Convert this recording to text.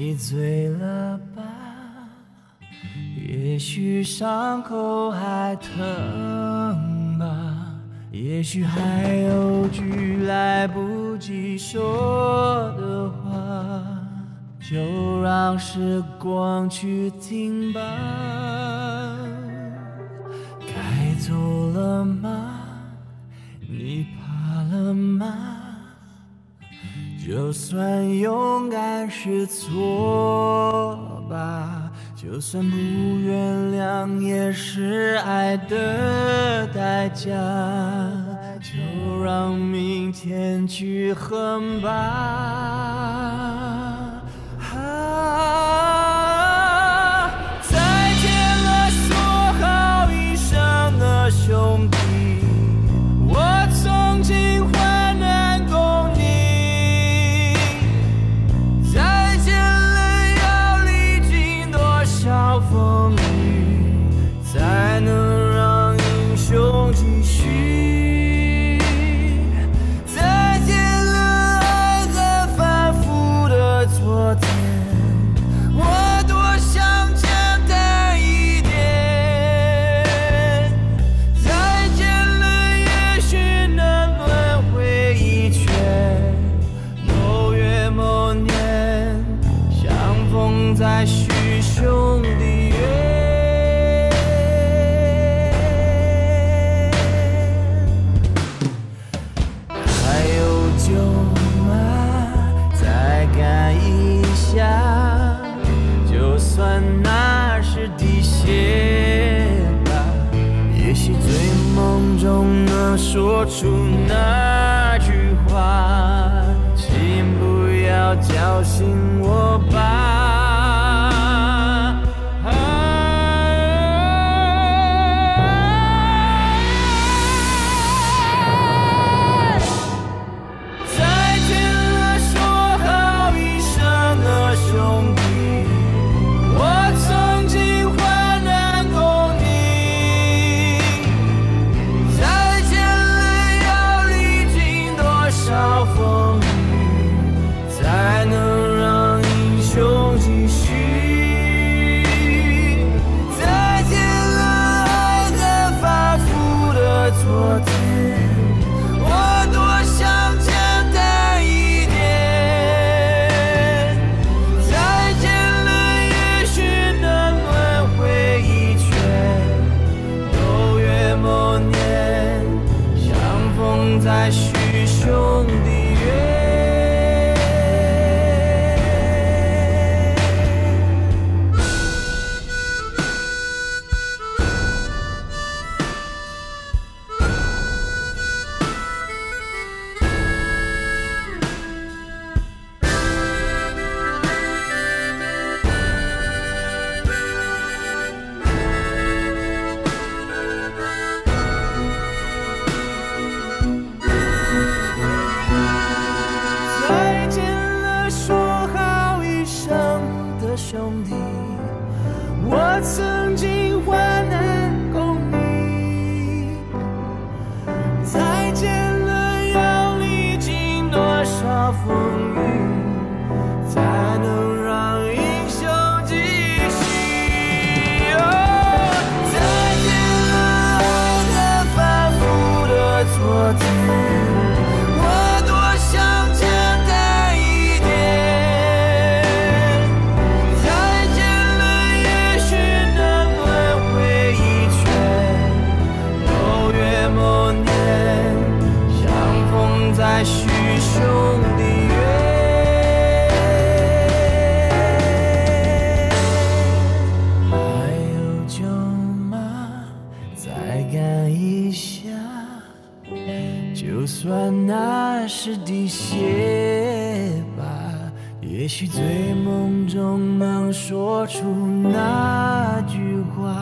你醉了吧也许伤口还疼吧也许还有句来不及说的话就让时光去停吧。该走了吗？你怕了吗？就算勇敢是错吧就算不原谅也是爱的代价就让明天去恨吧。那是滴血吧。也许醉梦中能说出那句话请不要叫醒我吧在许兄弟约。love. 就算那是滴血吧也许醉梦中能说出那句话。